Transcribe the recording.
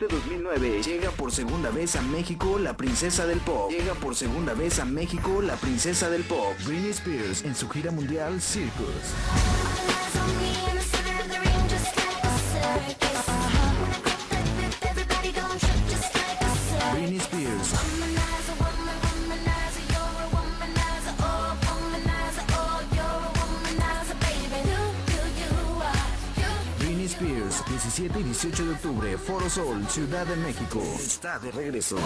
este 2009 llega por segunda vez a México la princesa del pop. Llega por segunda vez a México la princesa del pop. Britney Spears en su gira mundial Circus. Britney Spears, 17 y 18 de octubre, Foro Sol, Ciudad de México. Está de regreso.